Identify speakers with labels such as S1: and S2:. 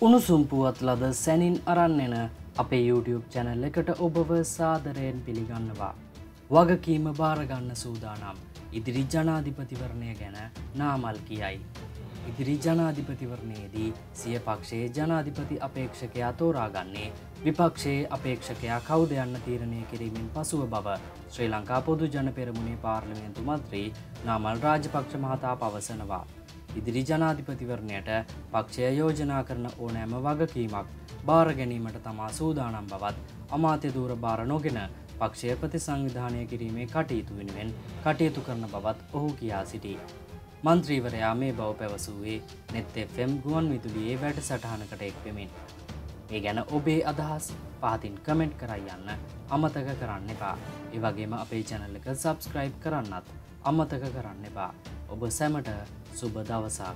S1: උණුසුම් පුවත් ලද සැනින් අරන්නෙන අපේ YouTube චැනල් එකට ඔබව සාදරයෙන් පිළිගන්නවා. වගකීම භාරගන්න සූදානම් ඉදිරි ජනාධිපතිවරණය ගැන නාමල් කියයි. ඉදිරි ජනාධිපතිවරණයේදී සිය පක්ෂයේ ජනාධිපති අපේක්ෂකයා තෝරාගන්නේ විපක්ෂයේ අපේක්ෂකයා කවුද යන්න තීරණය කිරීමෙන් පසුව බව ශ්‍රී ලංකා පොදු ජන පෙරමුණේ පාර්ලිමේන්තු මන්ත්‍රී නාමල් රාජපක්ෂ මහතා පවසනවා. ඉදිරි ජනාධිපතිවරණයට පක්ෂය යෝජනා කරන ඕනෑම වගකීමක් භාර ගැනීමට තමා සූදානම් බවත් අමාත්‍ය දූර භාර නොගෙන පක්ෂය ප්‍රතිසංවිධානය කිරීමේ කටයුතු වෙනුවෙන් කටයුතු කරන බවත් ඔහු කියා සිටී. මන්ත්‍රීවරයා මේ බව පැවසූයේ නෙත්තෙෆම් ගුවන් විදුලියේ වැඩ සටහනකට එක්වෙමින්. ඒ ගැන ඔබේ අදහස් පහතින් කමෙන්ට් කරයි යන්න අමතක කරන්න එපා. ඒවගේම අපේ චැනල්ල එක සබස්ක්‍රයිබ් කරන්නත් අමතක කරන්න එපා. ඔබ සැමට සුබ දවසක්.